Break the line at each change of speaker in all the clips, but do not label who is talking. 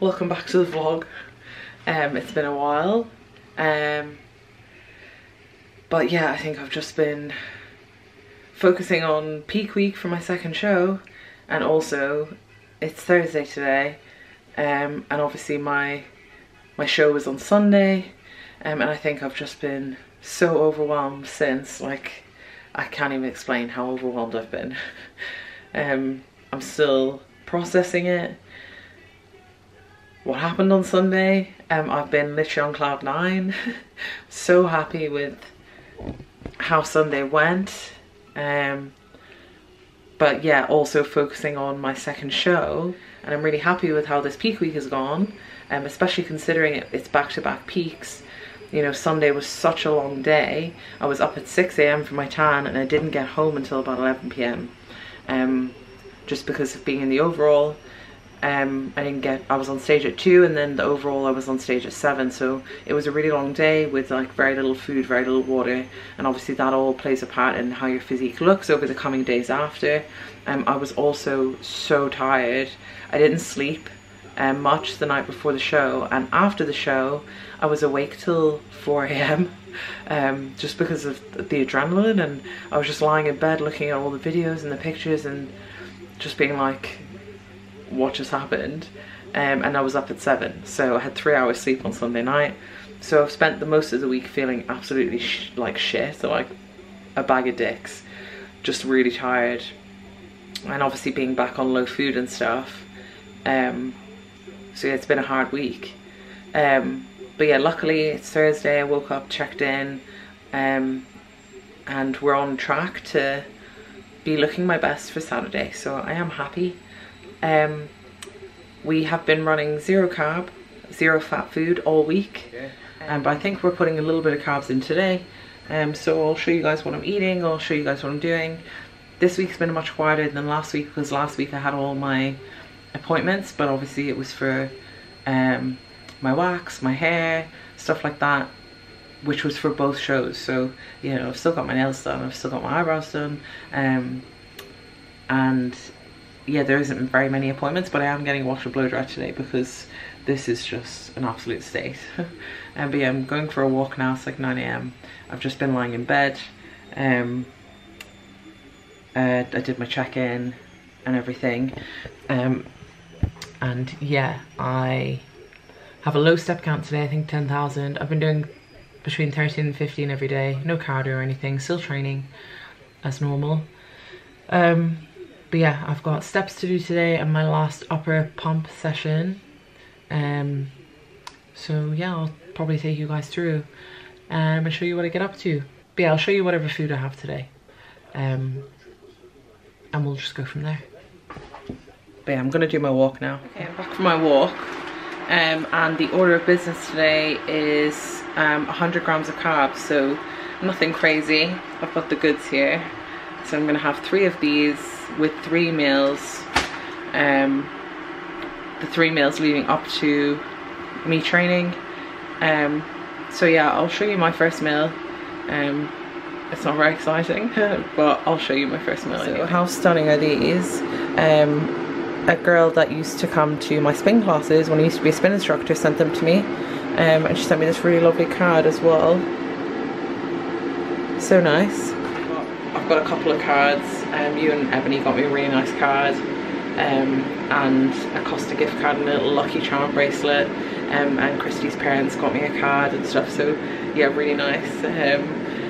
welcome back to the vlog. Um, it's been a while. Um, but yeah, I think I've just been focusing on peak week for my second show and also it's Thursday today um, and obviously my my show was on Sunday um, and I think I've just been so overwhelmed since like I can't even explain how overwhelmed I've been. um, I'm still processing it. What happened on Sunday? Um, I've been literally on cloud nine. so happy with how Sunday went. Um, but yeah, also focusing on my second show. And I'm really happy with how this peak week has gone, um, especially considering it, it's back-to-back -back peaks. You know, Sunday was such a long day. I was up at 6am for my tan and I didn't get home until about 11pm. Um, just because of being in the overall um, I didn't get, I was on stage at 2 and then the overall I was on stage at 7 so it was a really long day with like very little food, very little water and obviously that all plays a part in how your physique looks over the coming days after. Um, I was also so tired, I didn't sleep um, much the night before the show and after the show I was awake till 4am um, just because of the adrenaline and I was just lying in bed looking at all the videos and the pictures and just being like what just happened um, and I was up at 7 so I had three hours sleep on Sunday night. So I've spent the most of the week feeling absolutely sh like shit so like a bag of dicks just really tired. And obviously being back on low food and stuff um, so yeah it's been a hard week. Um, but yeah luckily it's Thursday I woke up checked in um, and we're on track to be looking my best for Saturday. So I am happy um, we have been running zero carb, zero fat food all week. Um, but I think we're putting a little bit of carbs in today. Um, so I'll show you guys what I'm eating, I'll show you guys what I'm doing. This week's been much quieter than last week because last week I had all my appointments, but obviously it was for um, my wax, my hair, stuff like that, which was for both shows. So, you know, I've still got my nails done, I've still got my eyebrows done, um, and yeah, there isn't very many appointments, but I am getting wash and blow dry today because this is just an absolute state. and but yeah, I'm going for a walk now, it's like 9am. I've just been lying in bed. Um, uh, I did my check-in and everything. Um, and yeah, I have a low step count today, I think 10,000. I've been doing between 13 and 15 every day. No cardio or anything, still training as normal. Um, but yeah, I've got steps to do today and my last upper pump session. Um, so yeah, I'll probably take you guys through um, and show you what I get up to. But yeah, I'll show you whatever food I have today. Um, and we'll just go from there. But yeah, I'm gonna do my walk now. Okay, I'm back from my walk. Um, and the order of business today is um, 100 grams of carbs, so nothing crazy. I've got the goods here. So I'm gonna have three of these with three meals. Um, the three meals leading up to me training. Um, so yeah, I'll show you my first meal. Um, it's not very exciting, but I'll show you my first meal. So anyway. how stunning are these? Um, a girl that used to come to my spin classes when I used to be a spin instructor sent them to me. Um, and she sent me this really lovely card as well. So nice. I've got a couple of cards. Um, Ewan and Ebony got me a really nice card. Um, and a Costa gift card and a little Lucky Charm bracelet. Um, and Christy's parents got me a card and stuff. So yeah, really nice. Um,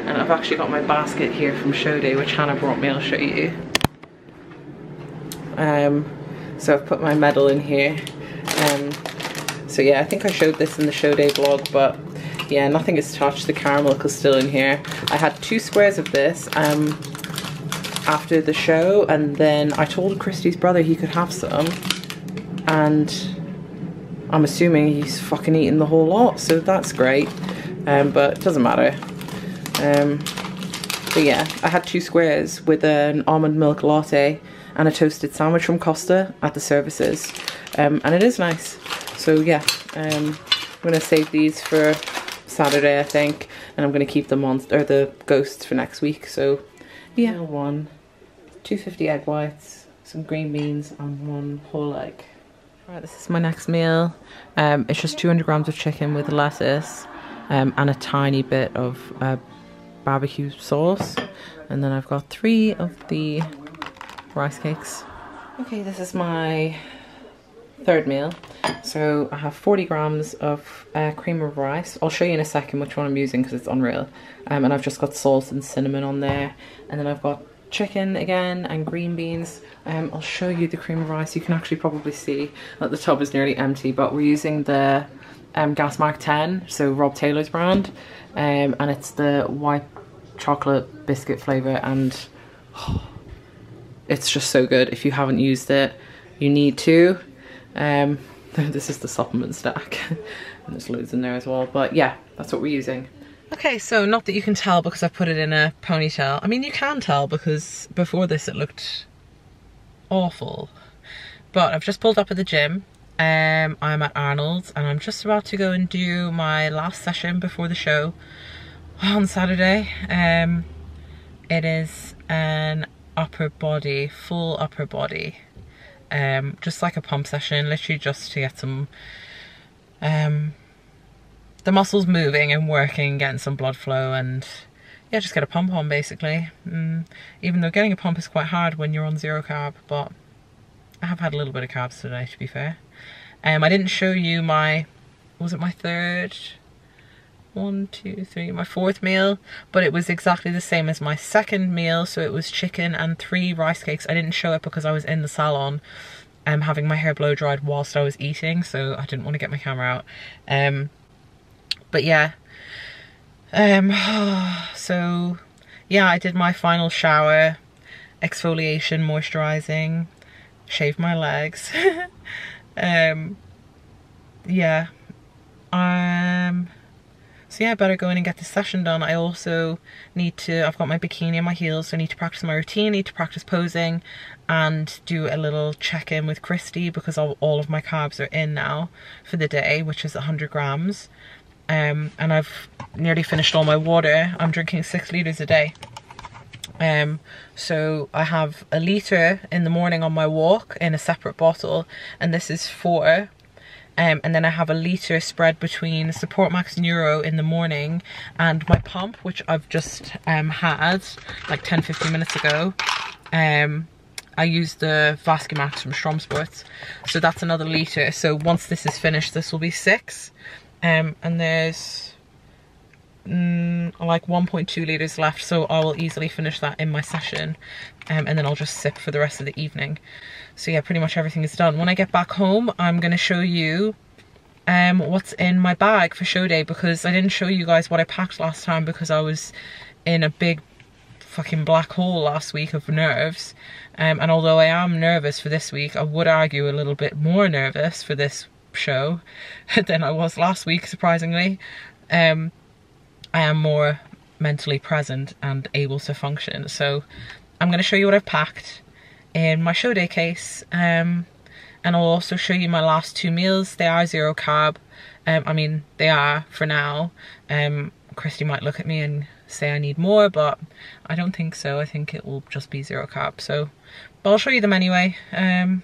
and I've actually got my basket here from show day, which Hannah brought me. I'll show you. Um, so I've put my medal in here. Um, so yeah, I think I showed this in the show day vlog, but yeah, nothing is touched. The caramel is still in here. I had two squares of this um, after the show, and then I told Christy's brother he could have some, and I'm assuming he's fucking eating the whole lot, so that's great. Um, but it doesn't matter. Um, but yeah, I had two squares with an almond milk latte and a toasted sandwich from Costa at the services. Um, and it is nice. So yeah, um, I'm to save these for Saturday, I think. And I'm to keep the monster, or the ghosts for next week. So yeah, one, 250 egg whites, some green beans, and one whole egg. Right, this is my next meal. Um, it's just 200 grams of chicken with lettuce um, and a tiny bit of uh, barbecue sauce. And then I've got three of the rice cakes. Okay, this is my third meal. So I have 40 grams of uh, cream of rice. I'll show you in a second which one I'm using because it's unreal. Um, and I've just got salt and cinnamon on there. And then I've got chicken again and green beans. Um, I'll show you the cream of rice. You can actually probably see that the tub is nearly empty, but we're using the um, Gas Mark 10, so Rob Taylor's brand. Um, and it's the white chocolate biscuit flavour and oh, it's just so good. If you haven't used it, you need to. Um, this is the supplement stack and there's loads in there as well. But yeah, that's what we're using. Okay, so not that you can tell because I put it in a ponytail. I mean, you can tell because before this it looked awful. But I've just pulled up at the gym. Um, I'm at Arnold's and I'm just about to go and do my last session before the show on Saturday. Um, it is an upper body, full upper body. Um, just like a pump session, literally just to get some um, the muscles moving and working, getting some blood flow and yeah, just get a pump on basically. Mm, even though getting a pump is quite hard when you're on zero carb, but I have had a little bit of carbs today to be fair. Um, I didn't show you my, was it my third? One, two, three, my fourth meal, but it was exactly the same as my second meal. So it was chicken and three rice cakes. I didn't show it because I was in the salon um, having my hair blow dried whilst I was eating. So I didn't want to get my camera out. Um, but yeah. Um, so yeah, I did my final shower, exfoliation, moisturizing, shaved my legs. um, yeah. Um, so yeah, I better go in and get this session done. I also need to, I've got my bikini and my heels, so I need to practice my routine, need to practice posing and do a little check-in with Christy because all, all of my carbs are in now for the day, which is 100 grams um, and I've nearly finished all my water. I'm drinking six litres a day. Um, so I have a litre in the morning on my walk in a separate bottle, and this is four. Um, and then I have a litre spread between Support Max Neuro in the morning and my pump, which I've just um, had like 10-15 minutes ago. Um, I use the Vascumax from Stromsports. So that's another litre. So once this is finished, this will be six. Um, and there's mm, like 1.2 litres left, so I will easily finish that in my session. Um, and then I'll just sip for the rest of the evening. So yeah, pretty much everything is done. When I get back home, I'm going to show you um, what's in my bag for show day because I didn't show you guys what I packed last time because I was in a big fucking black hole last week of nerves. Um, and although I am nervous for this week, I would argue a little bit more nervous for this show than I was last week, surprisingly. Um, I am more mentally present and able to function. So I'm going to show you what I've packed in my show day case. Um, and I'll also show you my last two meals. They are zero carb. Um, I mean, they are for now. Um, Christy might look at me and say I need more, but I don't think so. I think it will just be zero carb. So, but I'll show you them anyway. Um,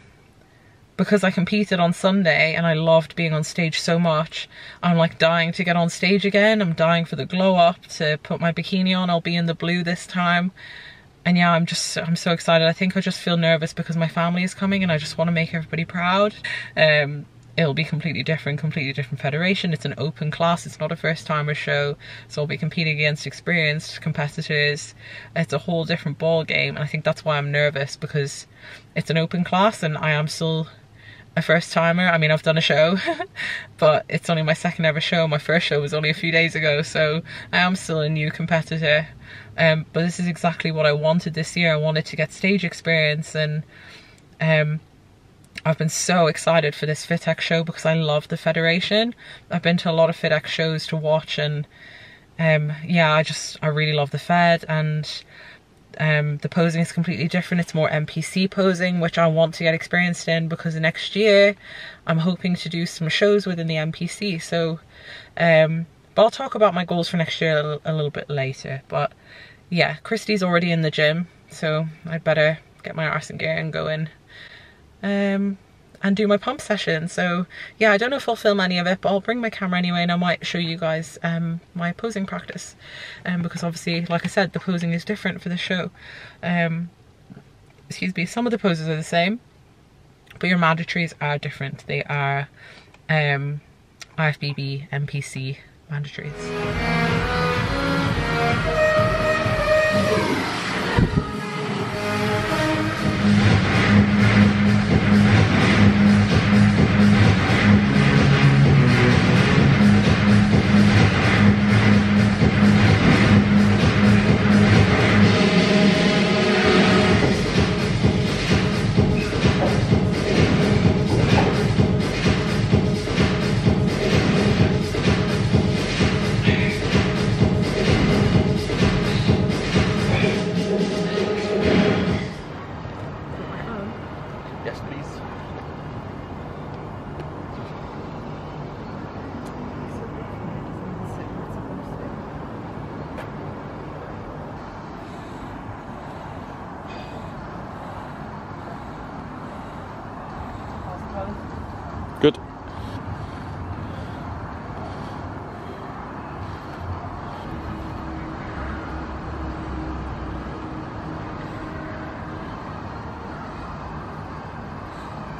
because I competed on Sunday and I loved being on stage so much. I'm like dying to get on stage again. I'm dying for the glow up to put my bikini on. I'll be in the blue this time. And yeah, I'm just, I'm so excited. I think I just feel nervous because my family is coming and I just want to make everybody proud. Um, it'll be completely different, completely different federation. It's an open class. It's not a first timer show. So I'll be competing against experienced competitors. It's a whole different ball game. And I think that's why I'm nervous because it's an open class and I am still a first timer. I mean, I've done a show, but it's only my second ever show. My first show was only a few days ago, so I am still a new competitor. Um, but this is exactly what I wanted this year. I wanted to get stage experience, and um, I've been so excited for this FitX show because I love the Federation. I've been to a lot of FitX shows to watch, and um, yeah, I just I really love the Fed and um, the posing is completely different. It's more NPC posing, which I want to get experienced in because next year I'm hoping to do some shows within the NPC. So, um, but I'll talk about my goals for next year a little, a little bit later. But yeah, Christy's already in the gym, so I'd better get my arse in gear and go in. Um,
and do my pump session. So yeah, I don't know if I'll film any of it, but I'll bring my camera anyway and I might show you guys um, my posing practice. Um, because obviously, like I said, the posing is different for the show. Um, excuse me, some of the poses are the same, but your mandatories are different. They are um, IFBB, NPC mandatories.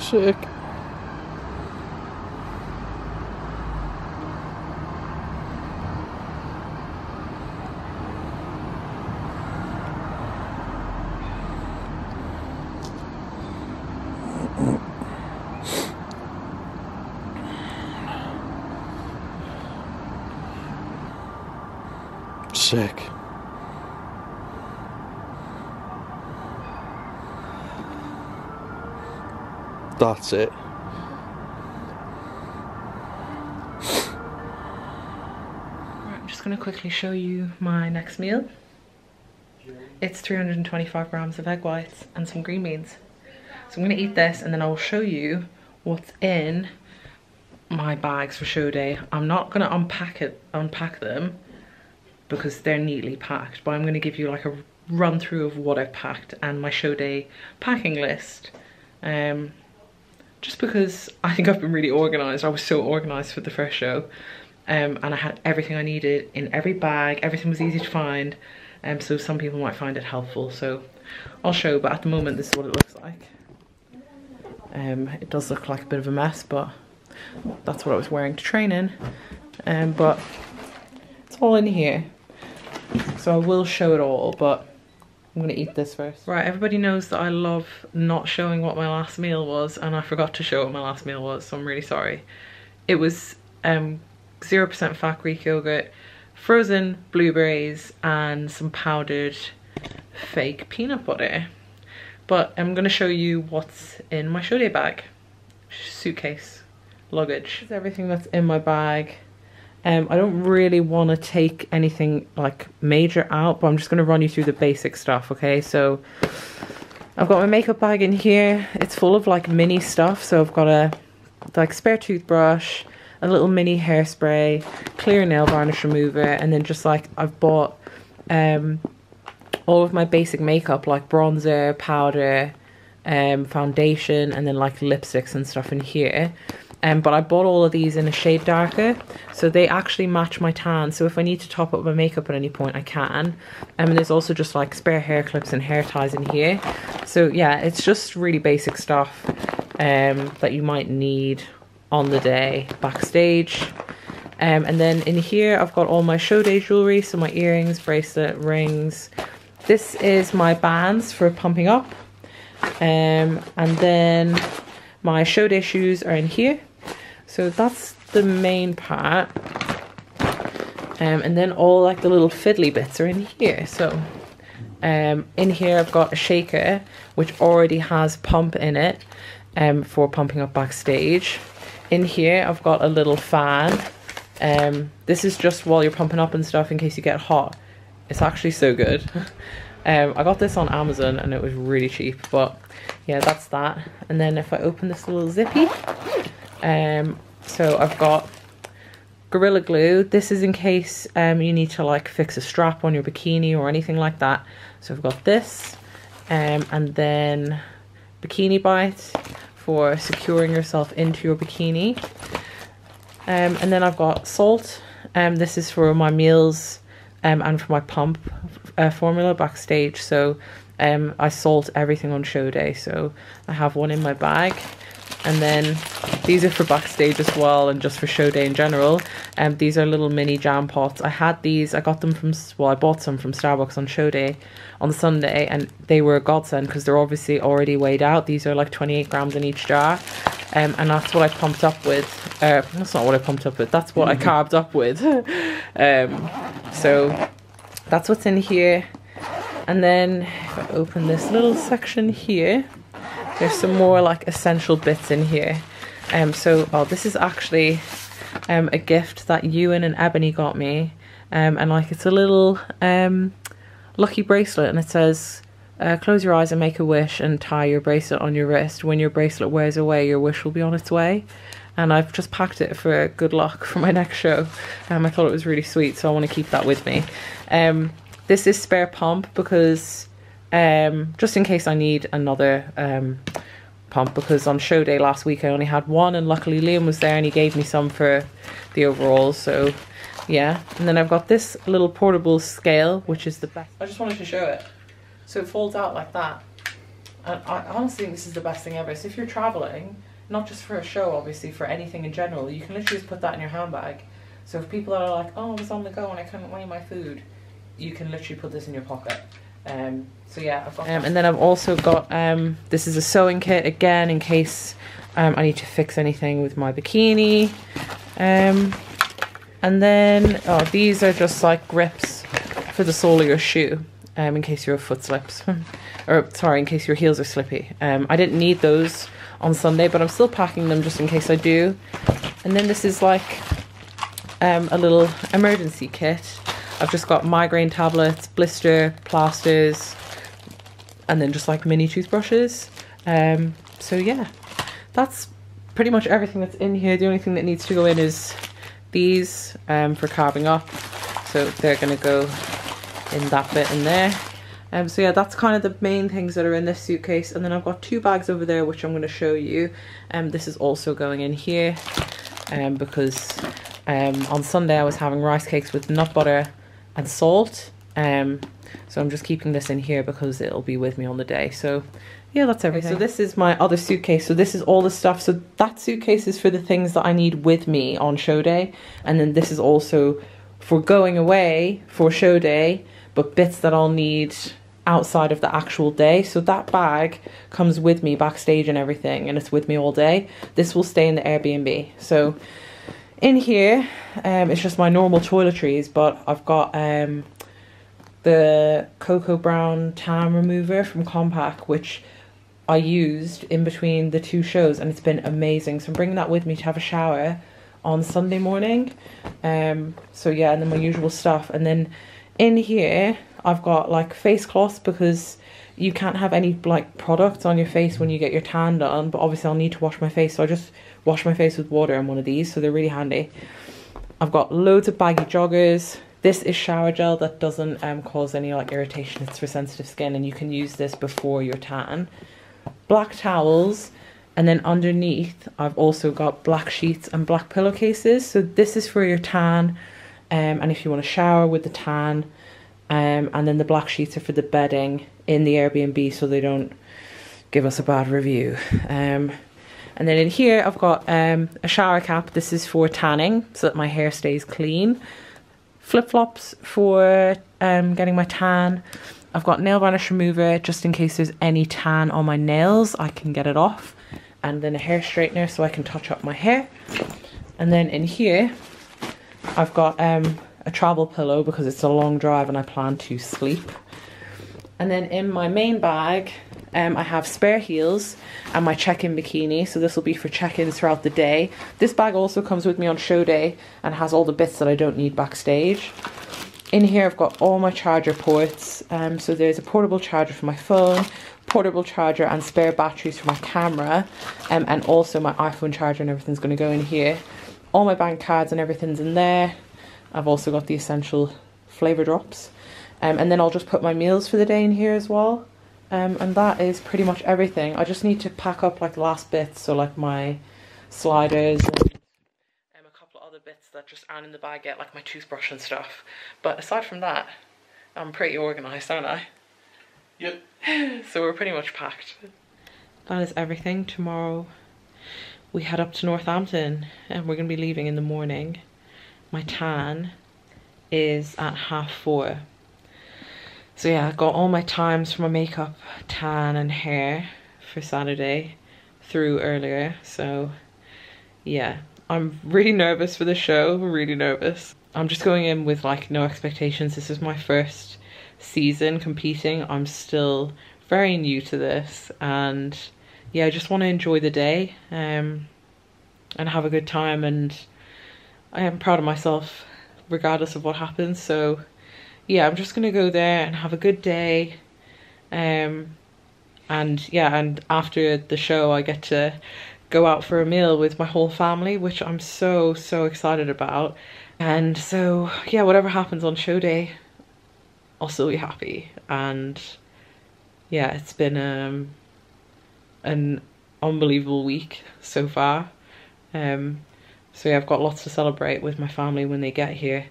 Sick. Sick. That's it.
I'm just going to quickly show you my next meal. It's 325 grams of egg whites and some green beans. So I'm going to eat this and then I'll show you what's in my bags for show day. I'm not going to unpack it, unpack them because they're neatly packed, but I'm going to give you like a run through of what I've packed and my show day packing list. Um, just because I think I've been really organized. I was so organized for the first show. Um, and I had everything I needed in every bag. Everything was easy to find. Um, so some people might find it helpful. So I'll show, but at the moment this is what it looks like. Um, it does look like a bit of a mess, but that's what I was wearing to train in. Um, but it's all in here. So I will show it all, but I'm gonna eat this first. Right, everybody knows that I love not showing what my last meal was, and I forgot to show what my last meal was, so I'm really sorry. It was um, 0% fat Greek yogurt, frozen blueberries, and some powdered fake peanut butter. But I'm gonna show you what's in my show day bag. Suitcase, luggage. This is everything that's in my bag. Um, I don't really want to take anything like major out, but I'm just going to run you through the basic stuff, okay? So I've got my makeup bag in here. It's full of like mini stuff. So I've got a like spare toothbrush, a little mini hairspray, clear nail varnish remover, and then just like I've bought um, all of my basic makeup like bronzer, powder, um, foundation, and then like lipsticks and stuff in here. Um, but I bought all of these in a shade darker, so they actually match my tan. So if I need to top up my makeup at any point, I can. Um, and there's also just like spare hair clips and hair ties in here. So yeah, it's just really basic stuff um, that you might need on the day backstage. Um, and then in here, I've got all my show day jewelry, so my earrings, bracelet, rings. This is my bands for pumping up. Um, and then my show day shoes are in here. So that's the main part. Um, and then all like the little fiddly bits are in here. So um, in here I've got a shaker which already has pump in it um, for pumping up backstage. In here I've got a little fan. Um, this is just while you're pumping up and stuff in case you get hot. It's actually so good. Um, I got this on Amazon and it was really cheap, but yeah, that's that. And then if I open this little zippy, um, so I've got Gorilla Glue. This is in case um, you need to like fix a strap on your bikini or anything like that. So I've got this, um, and then Bikini Bite for securing yourself into your bikini. Um, and then I've got salt. Um, this is for my meals um, and for my pump uh, formula backstage. So um, I salt everything on show day. So I have one in my bag. And then these are for backstage as well and just for show day in general. And um, these are little mini jam pots. I had these, I got them from, well, I bought some from Starbucks on show day on Sunday and they were a godsend because they're obviously already weighed out. These are like 28 grams in each jar. Um, and that's what I pumped up with. Uh, that's not what I pumped up with, that's what I carved up with. um, so that's what's in here. And then if I open this little section here, there's some more like essential bits in here. Um, so, oh, this is actually um, a gift that Ewan and Ebony got me. Um, and like it's a little um, lucky bracelet and it says, uh, close your eyes and make a wish and tie your bracelet on your wrist. When your bracelet wears away, your wish will be on its way. And I've just packed it for good luck for my next show. Um, I thought it was really sweet, so I want to keep that with me. Um, this is spare pump because um, just in case I need another um, pump because on show day last week I only had one and luckily Liam was there and he gave me some for the overalls so yeah and then I've got this little portable scale which is the best I just wanted to show it so it folds out like that and I honestly think this is the best thing ever so if you're traveling not just for a show obviously for anything in general you can literally just put that in your handbag so if people are like oh I was on the go and I couldn't weigh my food you can literally put this in your pocket um, so yeah, I've got um, and then I've also got um, this is a sewing kit again in case um, I need to fix anything with my bikini. Um, and then oh, these are just like grips for the sole of your shoe um, in case your foot slips, or sorry, in case your heels are slippy. Um, I didn't need those on Sunday, but I'm still packing them just in case I do. And then this is like um, a little emergency kit. I've just got migraine tablets, blister, plasters, and then just like mini toothbrushes. Um, so yeah, that's pretty much everything that's in here. The only thing that needs to go in is these um, for carving up. So they're gonna go in that bit in there. Um, so yeah, that's kind of the main things that are in this suitcase. And then I've got two bags over there, which I'm gonna show you. And um, this is also going in here um, because um, on Sunday I was having rice cakes with nut butter and salt. Um, so I'm just keeping this in here because it'll be with me on the day. So yeah, that's everything. Okay, so this is my other suitcase. So this is all the stuff. So that suitcase is for the things that I need with me on show day. And then this is also for going away for show day, but bits that I'll need outside of the actual day. So that bag comes with me backstage and everything and it's with me all day. This will stay in the Airbnb. So in here, um, it's just my normal toiletries, but I've got um, the Cocoa Brown Tan Remover from Compaq, which I used in between the two shows, and it's been amazing. So I'm bringing that with me to have a shower on Sunday morning. Um, so yeah, and then my usual stuff. And then in here, I've got like face cloths because you can't have any like products on your face when you get your tan done, but obviously I'll need to wash my face. So I just wash my face with water in one of these, so they're really handy. I've got loads of baggy joggers. This is shower gel that doesn't um, cause any like irritation. It's for sensitive skin and you can use this before your tan. Black towels and then underneath I've also got black sheets and black pillowcases. So this is for your tan um, and if you want to shower with the tan um, and then the black sheets are for the bedding in the Airbnb so they don't give us a bad review. Um, and then in here, I've got um, a shower cap. This is for tanning, so that my hair stays clean. Flip-flops for um, getting my tan. I've got nail varnish remover, just in case there's any tan on my nails, I can get it off. And then a hair straightener, so I can touch up my hair. And then in here, I've got um, a travel pillow, because it's a long drive and I plan to sleep. And then in my main bag, um, I have spare heels and my check-in bikini. So this will be for check-ins throughout the day. This bag also comes with me on show day and has all the bits that I don't need backstage. In here I've got all my charger ports. Um, so there's a portable charger for my phone, portable charger and spare batteries for my camera. Um, and also my iPhone charger and everything's going to go in here. All my bank cards and everything's in there. I've also got the essential flavour drops. Um, and then I'll just put my meals for the day in here as well. Um, and that is pretty much everything. I just need to pack up like the last bits, so like my sliders and um, a couple of other bits that just aren't in the bag yet, like my toothbrush and stuff. But aside from that, I'm pretty organised, aren't I?
Yep.
so we're pretty much packed. That is everything. Tomorrow we head up to Northampton and we're going to be leaving in the morning. My tan is at half four. So yeah, I got all my times for my makeup, tan and hair for Saturday through earlier. So yeah, I'm really nervous for the show, really nervous. I'm just going in with like no expectations. This is my first season competing. I'm still very new to this and yeah, I just want to enjoy the day um, and have a good time and I am proud of myself regardless of what happens. So yeah, I'm just gonna go there and have a good day. Um, and yeah, and after the show, I get to go out for a meal with my whole family, which I'm so so excited about. And so yeah, whatever happens on show day, I'll still be happy. And yeah, it's been um, an unbelievable week so far. Um, so yeah, I've got lots to celebrate with my family when they get here.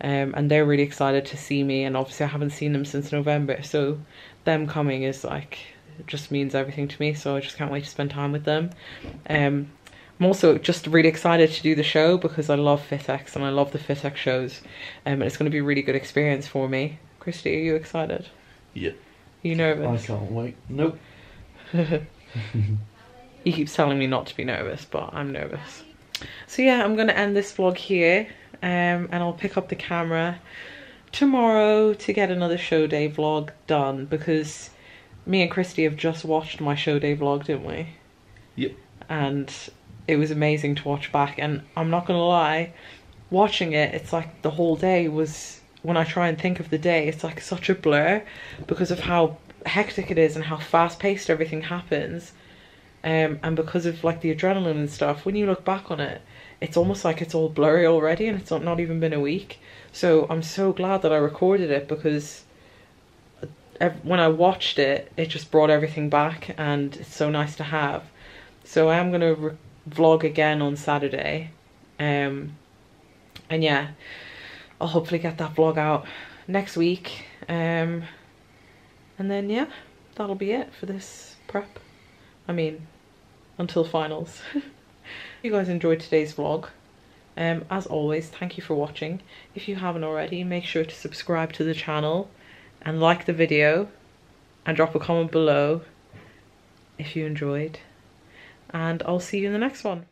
Um, and they're really excited to see me and obviously I haven't seen them since November so them coming is like just means everything to me so I just can't wait to spend time with them um, I'm also just really excited to do the show because I love FitX and I love the FitX shows um, and it's going to be a really good experience for me Christy are you excited?
Yeah.
Are you nervous?
I can't wait. Nope.
He keeps telling me not to be nervous, but I'm nervous. So yeah, I'm gonna end this vlog here, um, and I'll pick up the camera tomorrow to get another show day vlog done because me and Christy have just watched my show day vlog, didn't we?
Yep.
And it was amazing to watch back, and I'm not gonna lie, watching it, it's like the whole day was. When I try and think of the day, it's like such a blur because of how hectic it is and how fast paced everything happens um, and because of like the adrenaline and stuff when you look back on it it's almost like it's all blurry already and it's not, not even been a week. So i'm so glad that i recorded it because when i watched it it just brought everything back and it's so nice to have. So i am going to vlog again on saturday. Um, and yeah i'll hopefully get that vlog out next week. Um, and then yeah that'll be it for this prep I mean, until finals. you guys enjoyed today's vlog. Um, as always, thank you for watching. If you haven't already, make sure to subscribe to the channel and like the video and drop a comment below if you enjoyed. And I'll see you in the next one.